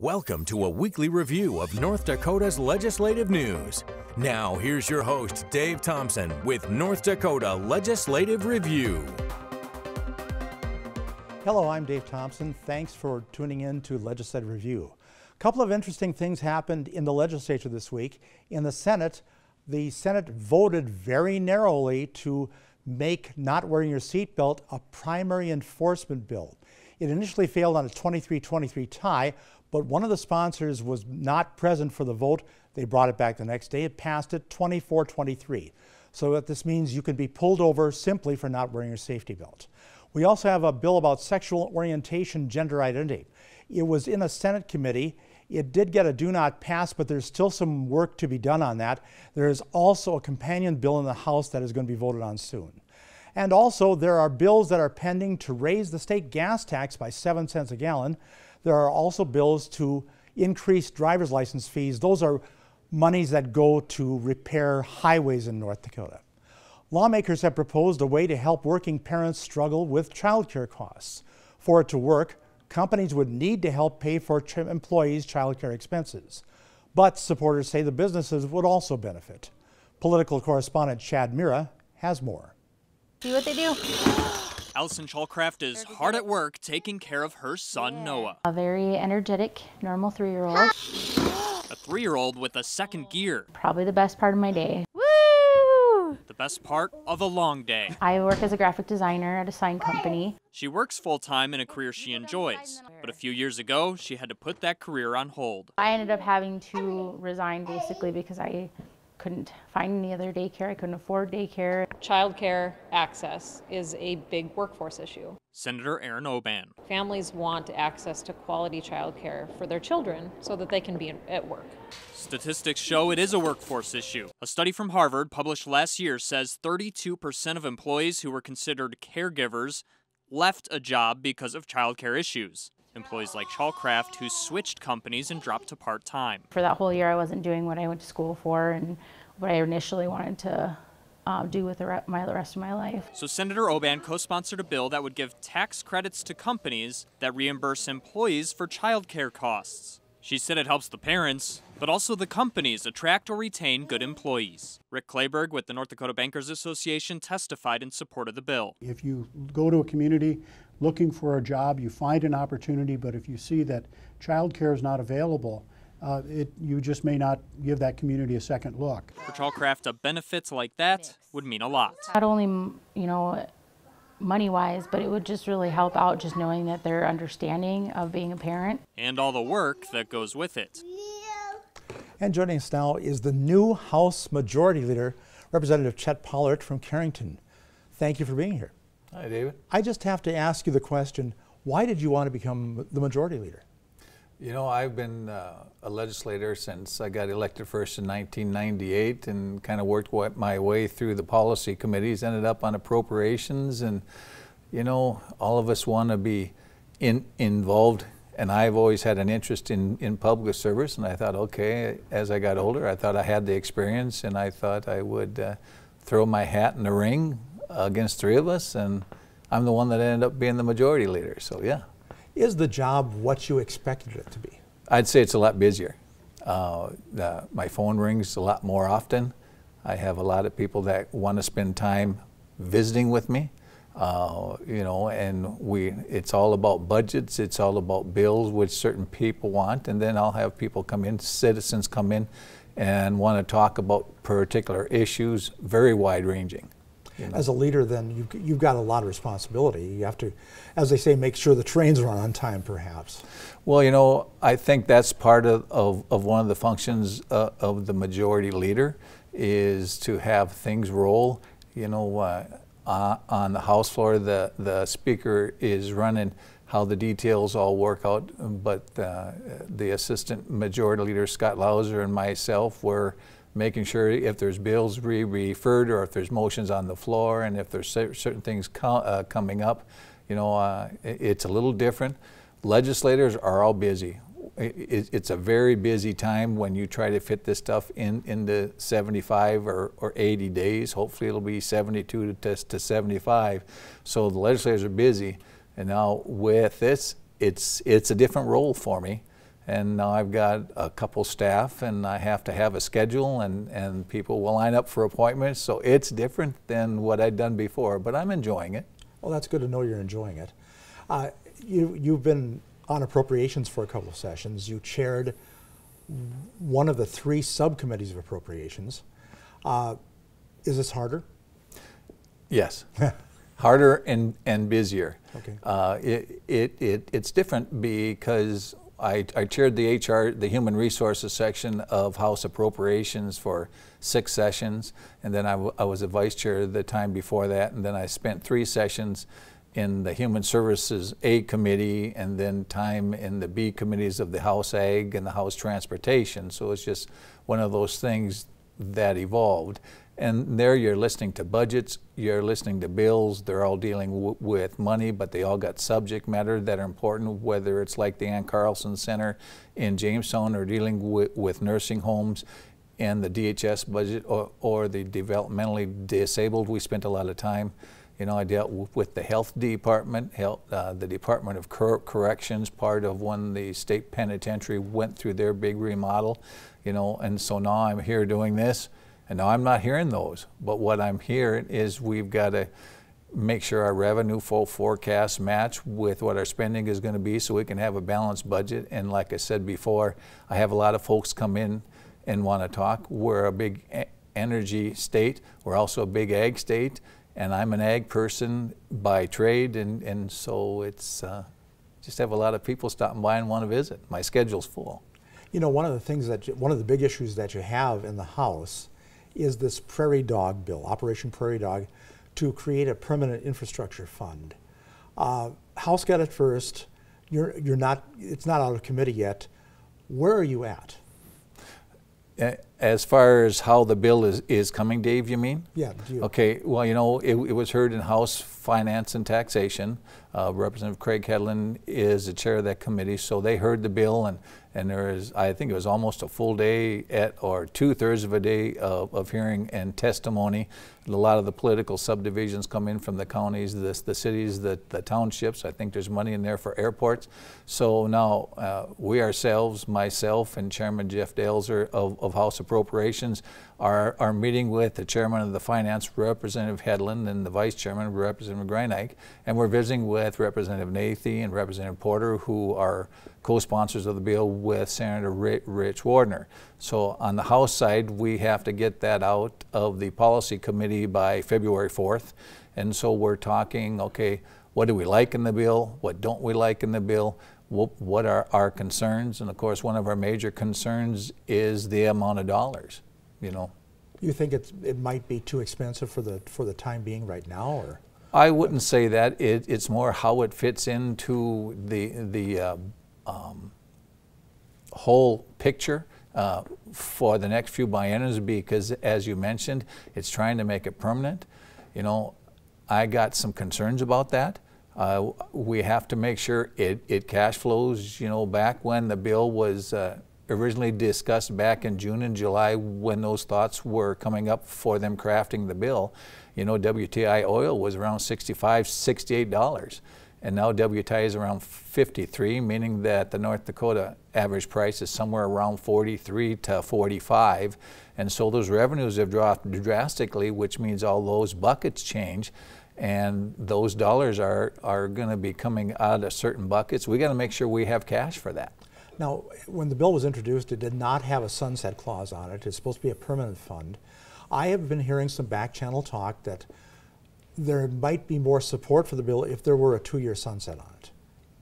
Welcome to a weekly review of North Dakota's legislative news. Now, here's your host, Dave Thompson, with North Dakota Legislative Review. Hello, I'm Dave Thompson. Thanks for tuning in to Legislative Review. A couple of interesting things happened in the legislature this week. In the Senate, the Senate voted very narrowly to make not wearing your seatbelt a primary enforcement bill. It initially failed on a 23 23 tie, but one of the sponsors was not present for the vote. They brought it back the next day. It passed it 24 23. So what this means you can be pulled over simply for not wearing your safety belt. We also have a bill about sexual orientation, gender identity. It was in a Senate committee. It did get a do not pass, but there's still some work to be done on that. There is also a companion bill in the House that is going to be voted on soon. And also, there are bills that are pending to raise the state gas tax by 7 cents a gallon. There are also bills to increase driver's license fees. Those are monies that go to repair highways in North Dakota. Lawmakers have proposed a way to help working parents struggle with childcare costs. For it to work, companies would need to help pay for employees' childcare expenses. But supporters say the businesses would also benefit. Political correspondent Chad Mira has more. See what they do. Allison Shallcraft is hard at work taking care of her son yeah. Noah. A very energetic, normal three-year-old. a three-year-old with a second gear. Probably the best part of my day. Woo! The best part of a long day. I work as a graphic designer at a sign company. She works full-time in a career she enjoys, but a few years ago, she had to put that career on hold. I ended up having to resign basically because I couldn't find any other daycare. I couldn't afford daycare. Childcare access is a big workforce issue. Senator Erin Oban. Families want access to quality childcare for their children so that they can be at work. Statistics show it is a workforce issue. A study from Harvard published last year says 32% of employees who were considered caregivers left a job because of childcare issues employees like Shallcraft who switched companies and dropped to part time. For that whole year, I wasn't doing what I went to school for and what I initially wanted to uh, do with the, re- my, the rest of my life. So Senator Oban co-sponsored a bill that would give tax credits to companies that reimburse employees for child care costs. She said it helps the parents, but also the companies attract or retain good employees. Rick Clayburgh with the North Dakota Bankers Association testified in support of the bill. If you go to a community looking for a job, you find an opportunity, but if you see that child care is not available, uh, it, you just may not give that community a second look. For Shallcraft, a benefit like that would mean a lot. Not only, you know, money wise, but it would just really help out just knowing that they're understanding of being a parent. And all the work that goes with it. And joining us now is the new House Majority Leader, Representative Chet Pollert from Carrington. Thank you for being here. Hi, David. I just have to ask you the question why did you want to become the Majority Leader? You know, I've been uh, a legislator since I got elected first in 1998 and kind of worked my way through the policy committees, ended up on appropriations, and, you know, all of us want to be in, involved. And I've always had an interest in, in public service, and I thought, okay, as I got older, I thought I had the experience, and I thought I would uh, throw my hat in the ring against three of us, and I'm the one that ended up being the majority leader, so yeah. Is the job what you expected it to be? I'd say it's a lot busier. Uh, the, my phone rings a lot more often. I have a lot of people that want to spend time visiting with me. Uh, you know, and we, it's all about budgets, it's all about bills, which certain people want, and then I'll have people come in, citizens come in, and want to talk about particular issues, very wide ranging. You know? As a leader, then you've, you've got a lot of responsibility. You have to, as they say, make sure the trains run on time, perhaps. Well, you know, I think that's part of, of, of one of the functions uh, of the majority leader is to have things roll. You know, uh, uh, on the House floor, the, the speaker is running how the details all work out, but uh, the assistant majority leader, Scott Louser, and myself were making sure if there's bills re referred or if there's motions on the floor and if there's certain things co uh, coming up, you know, uh, it's a little different. Legislators are all busy. It's a very busy time when you try to fit this stuff in into 75 or, or 80 days. Hopefully it'll be 72 to, to 75. So the legislators are busy. And now with this, it's, it's a different role for me and now I've got a couple staff and I have to have a schedule and, and people will line up for appointments. So it's different than what I'd done before, but I'm enjoying it. Well, that's good to know you're enjoying it. Uh, you, you've been on appropriations for a couple of sessions. You chaired one of the three subcommittees of appropriations. Uh, is this harder? Yes. harder and, and busier. Okay. Uh, it, it, it, it's different because I, I chaired the HR, the Human Resources section of House Appropriations for six sessions, and then I, I was a vice chair the time before that, and then I spent three sessions in the Human Services A Committee, and then time in the B committees of the House Ag and the House Transportation. So it's just one of those things that evolved. And there you're listening to budgets, you're listening to bills, they're all dealing with money, but they all got subject matter that are important, whether it's like the Anne Carlsen Center in Jamestown or dealing with, with nursing homes and the DHS budget or, or the developmentally disabled. We spent a lot of time. You know, I dealt with the health department, health, uh, the Department of Cor Corrections, part of when the state penitentiary went through their big remodel. You know, and so now I'm here doing this and now I'm not hearing those, but what I'm hearing is we've got to make sure our revenue full forecasts match with what our spending is going to be so we can have a balanced budget. And like I said before, I have a lot of folks come in and want to talk. We're a big energy state. We're also a big ag state. And I'm an ag person by trade. And, and so it's uh, just have a lot of people stopping by and want to visit. My schedule's full. You know, one of the things that, you, one of the big issues that you have in the House is this Prairie Dog bill, Operation Prairie Dog, to create a permanent infrastructure fund. Uh, House got it first. You're, you're not, it's not out of committee yet. Where are you at? As far as how the bill is, is coming, Dave, you mean? Yeah. You. Okay, well, you know, it, it, was heard in House Finance and Taxation. Uh, Representative Craig Hedlund is the chair of that committee, so they heard the bill and and there is, I think it was almost a full day at, or two thirds of a day of, of, hearing and testimony. A lot of the political subdivisions come in from the counties, the, the cities, the, the townships. I think there's money in there for airports. So now uh, we ourselves, myself and Chairman Jeff Delzer of, of House Appropriations, are, are meeting with the chairman of the finance, Representative Hedlund, and the vice chairman, Representative Grueneich, and we're visiting with Representative Nathe and Representative Porter, who are co-sponsors of the bill with Senator Rich Wardner. So on the House side, we have to get that out of the policy committee by February 4th. And so we're talking, okay, what do we like in the bill? What don't we like in the bill? What are our concerns? And of course, one of our major concerns is the amount of dollars, you know. You think it's, it might be too expensive for the, for the time being right now, or? I wouldn't say that. It, it's more how it fits into the, the uh, um, whole picture for the next few bienniums because, as you mentioned, it's trying to make it permanent. You know, I got some concerns about that. Uh, we have to make sure it, it cash flows. You know, back when the bill was uh, originally discussed back in June and July, when those thoughts were coming up for them crafting the bill, you know, WTI oil was around 65 $68 and now WTI is around 53, meaning that the North Dakota average price is somewhere around 43 to 45. And so those revenues have dropped drastically, which means all those buckets change. And those dollars are, are going to be coming out of certain buckets. We got to make sure we have cash for that. Now, when the bill was introduced, it did not have a sunset clause on it. It's supposed to be a permanent fund. I have been hearing some back channel talk that there might be more support for the bill if there were a two-year sunset on it.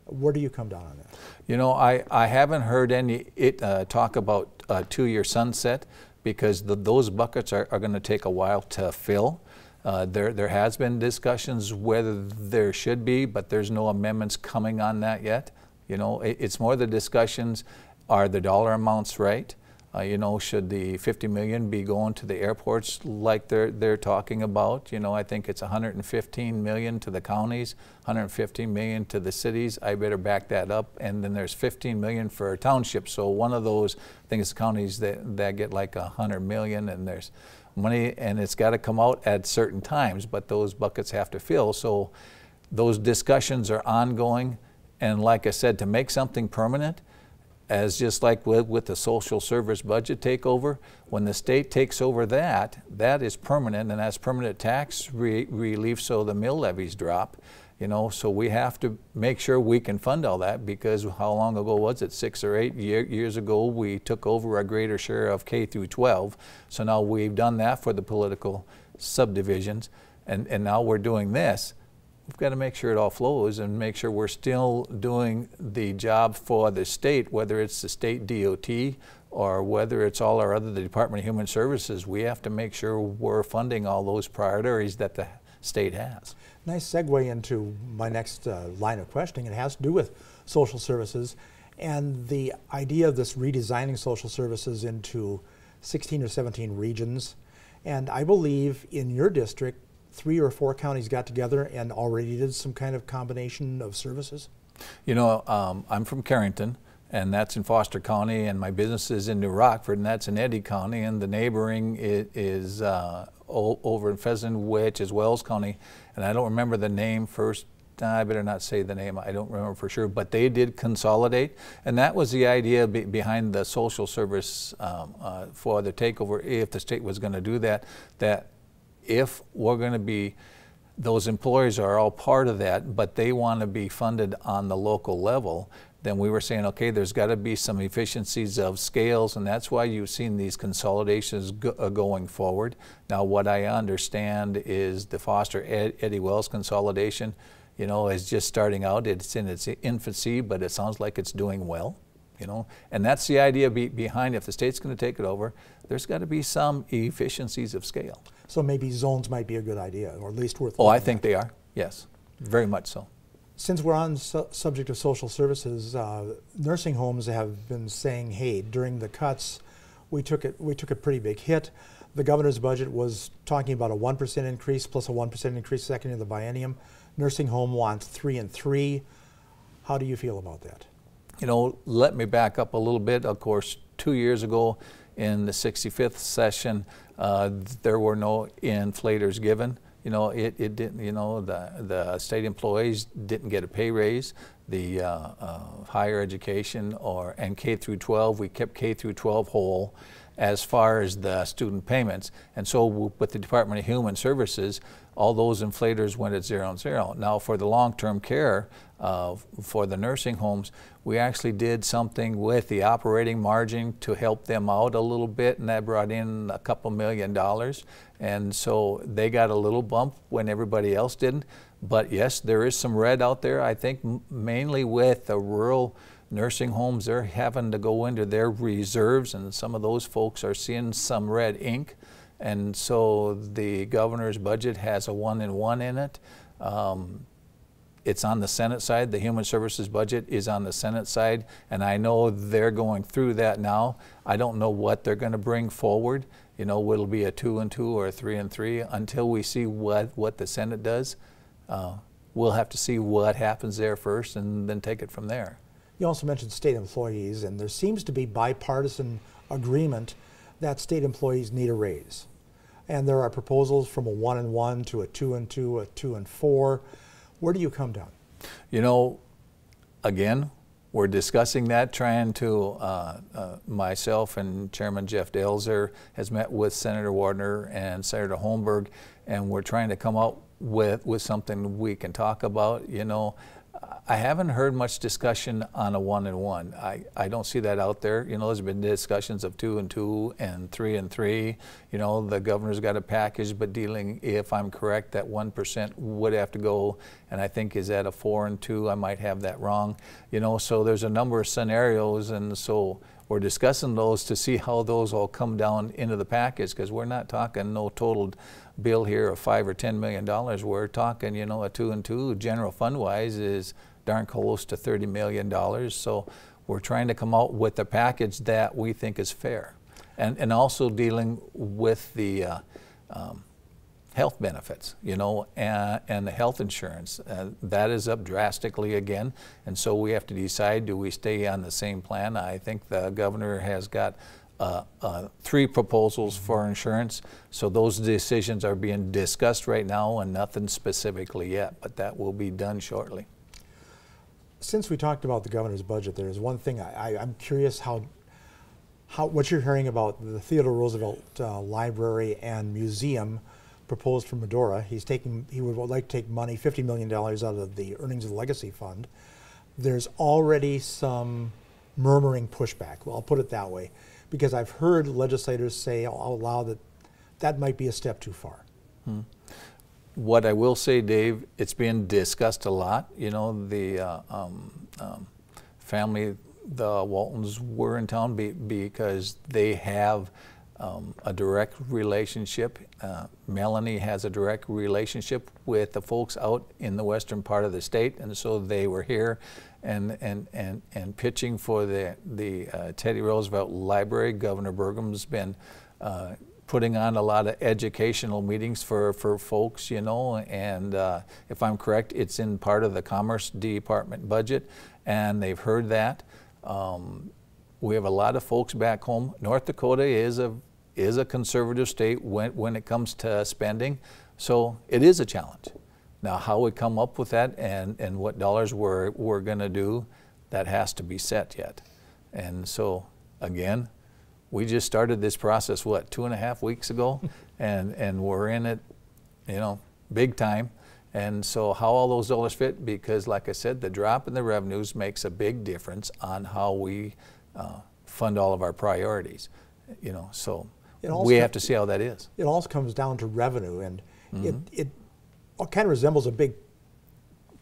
Where do you come down on that? You know, I, I haven't heard any it, uh, talk about a two-year sunset because the, those buckets are, are going to take a while to fill. Uh, there, there has been discussions whether there should be, but there's no amendments coming on that yet. You know, it, it's more the discussions, are the dollar amounts right? Uh, you know, should the 50 million be going to the airports like they're they're talking about? You know, I think it's 115 million to the counties, 115 million to the cities. I better back that up. And then there's 15 million for townships. So one of those, it's counties that that get like 100 million, and there's money, and it's got to come out at certain times. But those buckets have to fill. So those discussions are ongoing. And like I said, to make something permanent as just like with, with the social service budget takeover, when the state takes over that, that is permanent and that's permanent tax re relief so the mill levies drop. You know, so we have to make sure we can fund all that because how long ago was it? Six or eight year, years ago, we took over a greater share of K through 12. So now we've done that for the political subdivisions, and, and now we're doing this. We've got to make sure it all flows and make sure we're still doing the job for the state, whether it's the state DOT or whether it's all our other the Department of Human Services. We have to make sure we're funding all those priorities that the state has. Nice segue into my next uh, line of questioning. It has to do with social services and the idea of this redesigning social services into 16 or 17 regions. And I believe in your district, three or four counties got together and already did some kind of combination of services? You know, um, I'm from Carrington, and that's in Foster County, and my business is in New Rockford, and that's in Eddy County, and the neighboring is, is uh, over in Pheasant Which is Wells County, and I don't remember the name first. I better not say the name. I don't remember for sure, but they did consolidate, and that was the idea be behind the social service um, uh, for the takeover. If the state was going to do that, that if we're going to be those employers are all part of that, but they want to be funded on the local level, then we were saying, okay, there's got to be some efficiencies of scales, and that's why you've seen these consolidations go, uh, going forward. Now, what I understand is the Foster Ed, Eddy Wells consolidation, you know, is just starting out. It's in its infancy, but it sounds like it's doing well. You know, and that's the idea be, behind if the state's going to take it over, there's got to be some efficiencies of scale. So maybe zones might be a good idea, or at least worth. Oh, I think at. they are. Yes, very much so. Since we're on su subject of social services, uh, nursing homes have been saying, "Hey, during the cuts, we took it. We took a pretty big hit. The governor's budget was talking about a one percent increase plus a one percent increase second in the biennium. Nursing home wants three and three. How do you feel about that? You know, let me back up a little bit. Of course, two years ago, in the 65th session, uh, there were no inflators given you know, it, it didn't, you know, the, the state employees didn't get a pay raise. The uh, uh, higher education or, and K through 12, we kept K through 12 whole as far as the student payments. And so with the Department of Human Services, all those inflators went at zero and zero. Now for the long-term care, uh, for the nursing homes, we actually did something with the operating margin to help them out a little bit, and that brought in a couple million dollars. And so they got a little bump when everybody else didn't. But yes, there is some red out there. I think mainly with the rural nursing homes, they're having to go into their reserves, and some of those folks are seeing some red ink. And so the governor's budget has a one in one in it. Um, it's on the Senate side. The Human Services budget is on the Senate side, and I know they're going through that now. I don't know what they're going to bring forward. You know, it'll it be a two and two or a three and three until we see what, what the Senate does? Uh, we'll have to see what happens there first and then take it from there. You also mentioned state employees, and there seems to be bipartisan agreement that state employees need a raise. And there are proposals from a one and one to a two and two, a two and four. Where do you come down? You know, again, we're discussing that, trying to, uh, uh, myself and Chairman Jeff Delzer has met with Senator Wardner and Senator Holmberg, and we're trying to come up with, with something we can talk about. You know, I haven't heard much discussion on a one and one. I, I don't see that out there. You know, there's been discussions of two and two and three and three. You know, the governor's got a package, but dealing, if I'm correct, that 1% would have to go, and I think is that a four and two? I might have that wrong. You know, so there's a number of scenarios, and so we're discussing those to see how those all come down into the package because we're not talking no total bill here of five or ten million dollars. We're talking, you know, a two and two general fund wise is darn close to thirty million dollars. So we're trying to come out with a package that we think is fair, and and also dealing with the. Uh, um, health benefits, you know, and, and the health insurance. Uh, that is up drastically again, and so we have to decide, do we stay on the same plan? I think the governor has got uh, uh, three proposals for insurance, so those decisions are being discussed right now and nothing specifically yet, but that will be done shortly. since we talked about the governor's budget, there's one thing I, I'm curious how, how what you're hearing about the Theodore Roosevelt uh, Library and Museum proposed for Medora. He's taking he would like to take money, fifty million dollars out of the earnings of the legacy fund. There's already some murmuring pushback. Well, I'll put it that way, because I've heard legislators say out loud that that might be a step too far. Hmm. What I will say, Dave, it's been discussed a lot. You know, the uh, um, um, family, the Waltons were in town be, because they have um, a direct relationship. Uh, Melani has a direct relationship with the folks out in the western part of the state, and so they were here and, and, and, and pitching for the, the uh, Teddy Roosevelt Library. Governor Burgum's been uh, putting on a lot of educational meetings for, for folks, you know, and uh, if I'm correct, it's in part of the Commerce Department budget, and they've heard that. Um, we have a lot of folks back home. North Dakota is a is a conservative state when, when it comes to spending, so it is a challenge. Now, how we come up with that and, and what dollars we're, we're going to do, that has to be set yet. And so, again, we just started this process, what, two and a half weeks ago? and, and we're in it, you know, big time. And so how all those dollars fit, because like I said, the drop in the revenues makes a big difference on how we uh, fund all of our priorities. You know, so we have to see how that is. It all comes down to revenue, and mm -hmm. it, it kind of resembles a big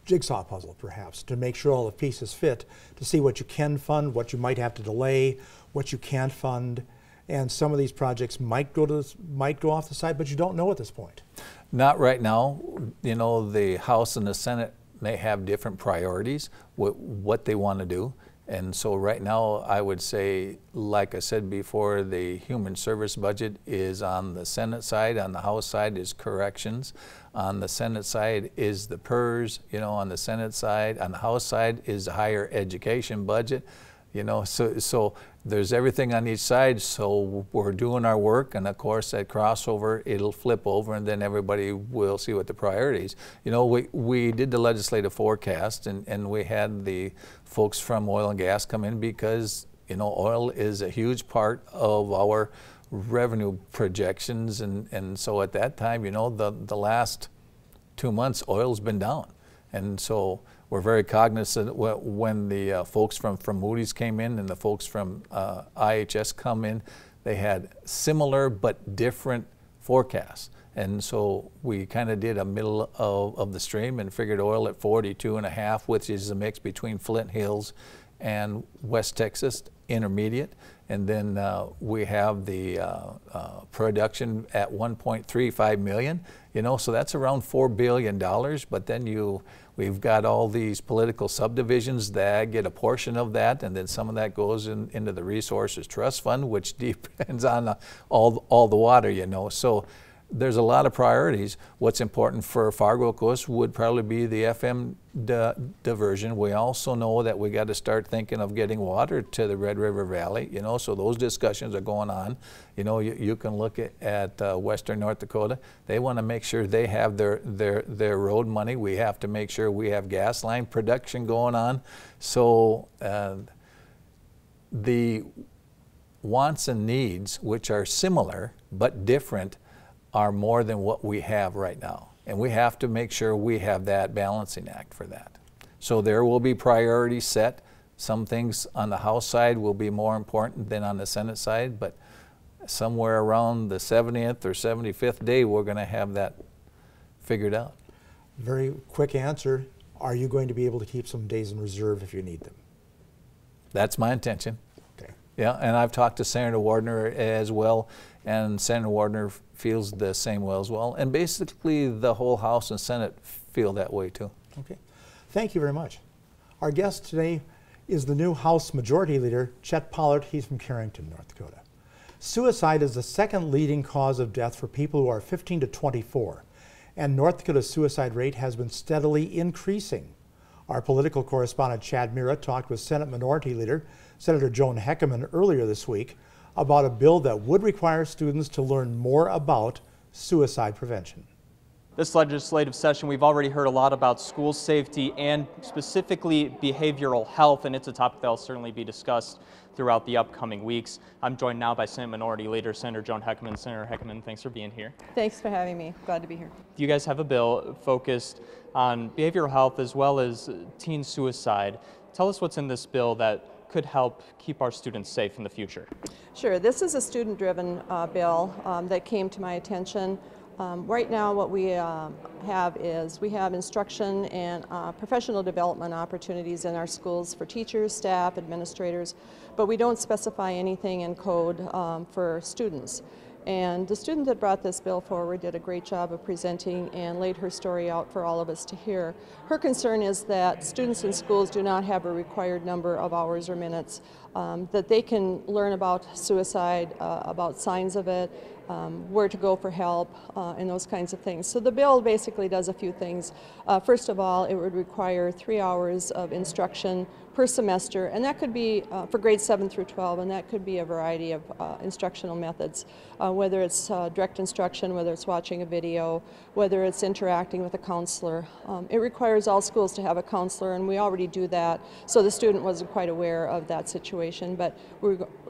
jigsaw puzzle, perhaps, to make sure all the pieces fit, to see what you can fund, what you might have to delay, what you can't fund, and some of these projects might go to might go off the side, but you don't know at this point. Not right now. You know, the House and the Senate may have different priorities, what, what they want to do. And so right now, I would say, like I said before, the human service budget is on the Senate side. On the House side is corrections. On the Senate side is the PERS. You know, on the Senate side, on the House side is the higher education budget. You know, so so there's everything on each side. So we're doing our work, and of course at crossover it'll flip over, and then everybody will see what the priorities. You know, we we did the legislative forecast, and and we had the folks from oil and gas come in because you know oil is a huge part of our revenue projections, and and so at that time, you know, the the last two months oil's been down, and so we're very cognizant when the uh, folks from, from Moody's came in and the folks from uh, IHS come in, they had similar but different forecasts. And so we kind of did a middle of, of the stream and figured oil at 42 and a half, which is a mix between Flint Hills and West Texas Intermediate. And then uh, we have the uh, uh, production at 1.35 million, you know, so that's around $4 billion. But then you We've got all these political subdivisions that get a portion of that, and then some of that goes in, into the Resources Trust Fund, which depends on uh, all, all the water, you know. So there's a lot of priorities. What's important for Fargo, of course, would probably be the FM di diversion. We also know that we got to start thinking of getting water to the Red River Valley, you know, so those discussions are going on. You know, you, you can look at, at uh, Western North Dakota. They want to make sure they have their, their, their road money. We have to make sure we have gas line production going on. So uh, the wants and needs, which are similar but different, are more than what we have right now. And we have to make sure we have that balancing act for that. So there will be priorities set. Some things on the House side will be more important than on the Senate side, but somewhere around the 70th or 75th day, we're going to have that figured out. Very quick answer. Are you going to be able to keep some days in reserve if you need them? That's my intention. Yeah, and I've talked to Senator Wardner as well, and Senator Wardner feels the same way as well. And basically, the whole House and Senate feel that way too. Okay. Thank you very much. Our guest today is the new House Majority Leader, Chet Pollert. He's from Carrington, North Dakota. Suicide is the second leading cause of death for people who are 15 to 24, and North Dakota's suicide rate has been steadily increasing. Our political correspondent Chad Mira talked with Senate Minority Leader Senator Joan Heckaman earlier this week about a bill that would require students to learn more about suicide prevention. This legislative session, we've already heard a lot about school safety and specifically behavioral health, and it's a topic that will certainly be discussed throughout the upcoming weeks. I'm joined now by Senate Minority Leader Senator Joan Heckaman. Senator Heckaman, thanks for being here. Thanks for having me. Glad to be here. You guys have a bill focused on behavioral health as well as teen suicide. Tell us what's in this bill that could help keep our students safe in the future. Sure. This is a student-driven uh, bill um, that came to my attention um, right now what we uh, have is we have instruction and uh, professional development opportunities in our schools for teachers, staff, administrators, but we don't specify anything in code um, for students. And the student that brought this bill forward did a great job of presenting and laid her story out for all of us to hear. Her concern is that students in schools do not have a required number of hours or minutes, um, that they can learn about suicide, uh, about signs of it, um, where to go for help, uh, and those kinds of things. So the bill basically does a few things. Uh, first of all, it would require three hours of instruction per semester, and that could be uh, for grades 7 through 12, and that could be a variety of uh, instructional methods, uh, whether it's direct instruction, whether it's watching a video, whether it's interacting with a counselor. Um, it requires all schools to have a counselor, and we already do that, so the student wasn't quite aware of that situation, but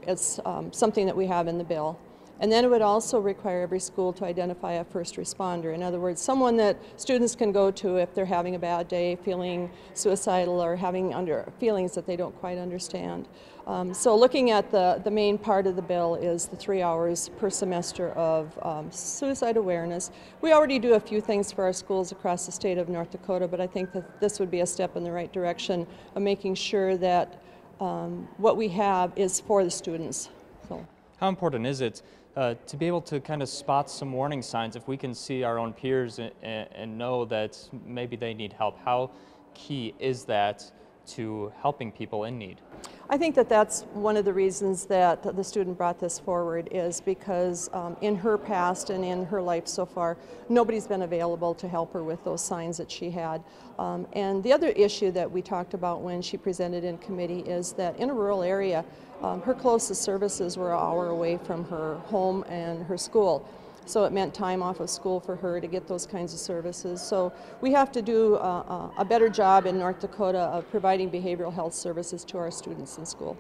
it's um, something that we have in the bill. And then it would also require every school to identify a first responder. In other words, someone that students can go to if they're having a bad day, feeling suicidal, or having under feelings that they don't quite understand. Um, so looking at the, the main part of the bill is the three hours per semester of um, suicide awareness. We already do a few things for our schools across the state of North Dakota, but I think that this would be a step in the right direction of making sure that um, what we have is for the students. So. How important is it uh, to be able to kind of spot some warning signs if we can see our own peers and, and know that maybe they need help? How key is that to helping people in need? I think that that's one of the reasons that the student brought this forward is because um, in her past and in her life so far, nobody's been available to help her with those signs that she had. Um, and the other issue that we talked about when she presented in committee is that in a rural area, um, her closest services were an hour away from her home and her school. So it meant time off of school for her to get those kinds of services. So we have to do a, a better job in North Dakota of providing behavioral health services to our students in school.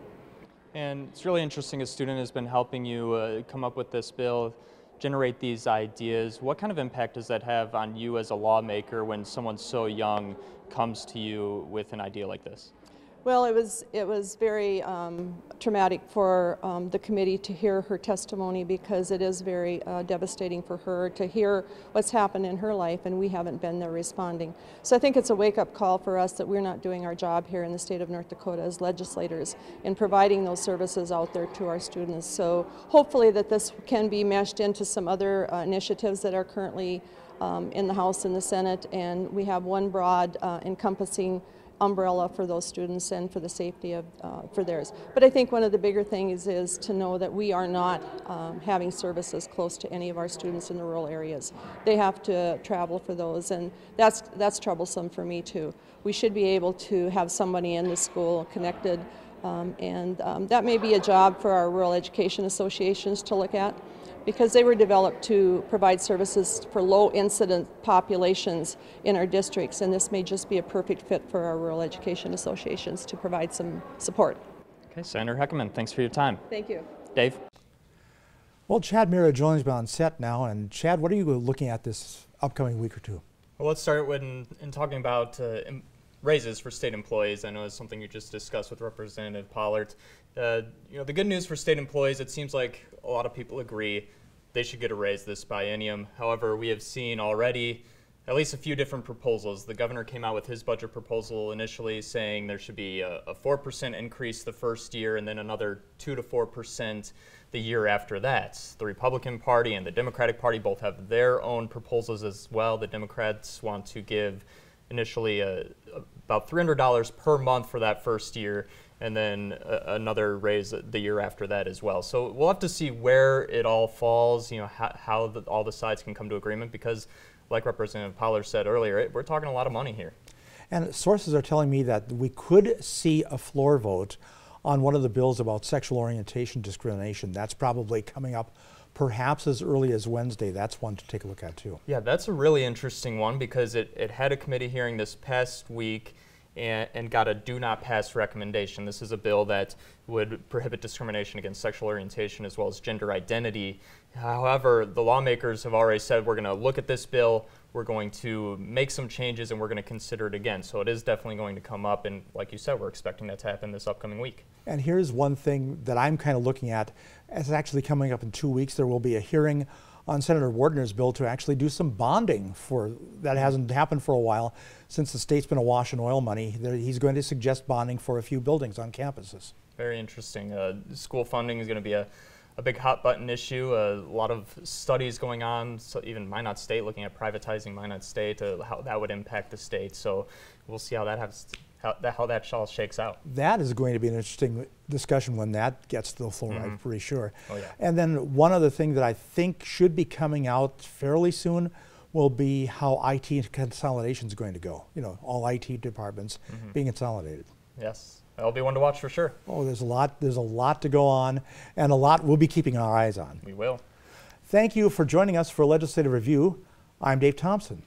And it's really interesting, a student has been helping you uh, come up with this bill, generate these ideas. What kind of impact does that have on you as a lawmaker when someone so young comes to you with an idea like this? Well, it was it was very um, traumatic for um, the committee to hear her testimony because it is very uh, devastating for her to hear what's happened in her life, and we haven't been there responding. So I think it's a wake-up call for us that we're not doing our job here in the state of North Dakota as legislators in providing those services out there to our students. So hopefully that this can be meshed into some other uh, initiatives that are currently um, in the House and the Senate, and we have one broad uh, encompassing umbrella for those students and for the safety of uh, for theirs. But I think one of the bigger things is to know that we are not um, having services close to any of our students in the rural areas. They have to travel for those, and that's that's troublesome for me too. We should be able to have somebody in the school connected. Um, and um, that may be a job for our rural education associations to look at because they were developed to provide services for low incident populations in our districts and this may just be a perfect fit for our rural education associations to provide some support. Okay, Senator Heckaman, thanks for your time. Thank you. Dave? Well, Chad Mira joins me on set now. And Chad, what are you looking at this upcoming week or two? Well, let's start with in, in talking about uh, raises for state employees. I know it's something you just discussed with Representative Pollert. Uh, you know, the good news for state employees, it seems like a lot of people agree they should get a raise this biennium. However, we have seen already at least a few different proposals. The governor came out with his budget proposal initially saying there should be a, a 4% increase the first year and then another 2 to 4% the year after that. The Republican Party and the Democratic Party both have their own proposals as well. The Democrats want to give initially a, a, about $300 per month for that first year and then a, another raise the year after that as well. So we'll have to see where it all falls, you know, how, how the, all the sides can come to agreement because like Representative Pollert said earlier, we're talking a lot of money here. And sources are telling me that we could see a floor vote on one of the bills about sexual orientation discrimination. That's probably coming up perhaps as early as Wednesday. That's one to take a look at too. Yeah, that's a really interesting one because it, it had a committee hearing this past week and, and got a do not pass recommendation. This is a bill that would prohibit discrimination against sexual orientation as well as gender identity. However, the lawmakers have already said we're going to look at this bill, we're going to make some changes, and we're going to consider it again. So it is definitely going to come up, and like you said, we're expecting that to happen this upcoming week. And here's one thing that I'm kind of looking at. It's actually coming up in two weeks. There will be a hearing on Senator Wardner's bill to actually do some bonding for that hasn't happened for a while since the state's been awash in oil money. He's going to suggest bonding for a few buildings on campuses. Very interesting. Uh, school funding is going to be a, a big hot button issue. a lot of studies going on, so even Minot State looking at privatizing Minot State, uh, how that would impact the state. So we'll see how that has how that, how that all shakes out. That is going to be an interesting discussion when that gets to the floor, Mhm. I'm pretty sure. Oh, yeah. And then one other thing that I think should be coming out fairly soon will be how IT consolidation is going to go. You know, all IT departments Mhm. being consolidated. Yes, that'll be one to watch for sure. Oh, there's a lot. There's a lot to go on, and a lot we'll be keeping our eyes on. We will. Thank you for joining us for Legislative Review. I'm Dave Thompson.